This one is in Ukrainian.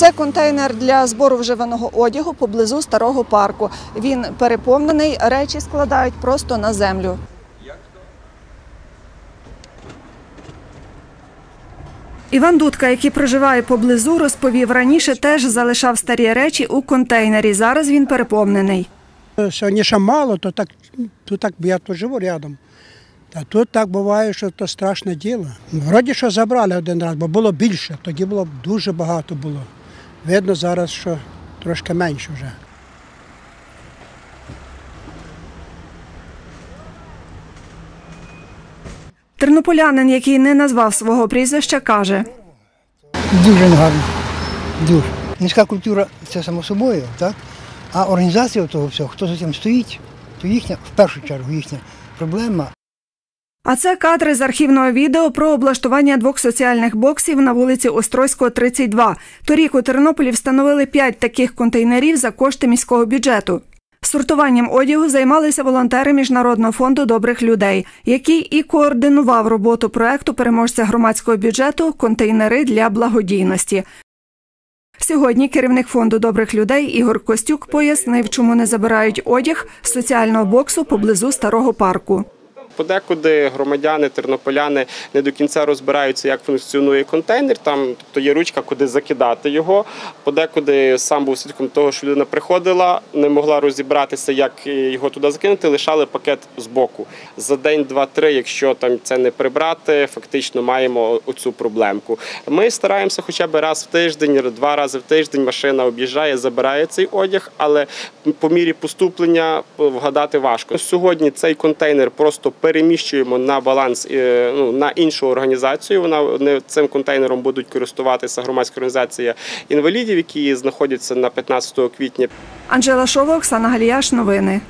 Це контейнер для збору вживаного одягу поблизу старого парку. Він переповнений, речі складають просто на землю. Іван Дудка, який проживає поблизу, розповів раніше, теж залишав старі речі у контейнері. Зараз він переповнений. Сьогодні ще мало, то так, то так я тут живу рядом. Та тут так буває, що то страшне діло. Вроді що забрали один раз, бо було більше, тоді було дуже багато було. Видно зараз, що трошки менше вже. Тернополянин, який не назвав свого прізвища, каже: Дуже гарно. Дуже. Низька культура це само собою, так? А організація того всього, хто за цим стоїть, то їхня, в першу чергу, їхня проблема. А це кадри з архівного відео про облаштування двох соціальних боксів на вулиці Острозького, 32. Торік у Тернополі встановили п'ять таких контейнерів за кошти міського бюджету. Сортуванням одягу займалися волонтери Міжнародного фонду добрих людей, який і координував роботу проекту переможця громадського бюджету Контейнери для благодійності. Сьогодні керівник фонду добрих людей Ігор Костюк пояснив, чому не забирають одяг з соціального боксу поблизу старого парку. Подекуди громадяни, тернополяни не до кінця розбираються, як функціонує контейнер. Там тобто є ручка, куди закидати його. Подекуди сам був свідком того, що людина приходила, не могла розібратися, як його туди закинути, лишали пакет з боку. За день, два-три, якщо там це не прибрати, фактично маємо оцю проблемку. Ми стараємося хоча б раз в тиждень, два рази в тиждень машина об'їжджає, забирає цей одяг, але по мірі поступлення вгадати важко. Сьогодні цей контейнер просто переміщуємо на баланс е, ну, на іншу організацію. Вона не цим контейнером будуть користуватися громадська організація інвалідів, які знаходяться на 15 квітня. Анжела Шова, Оксана Галіяш. Новини.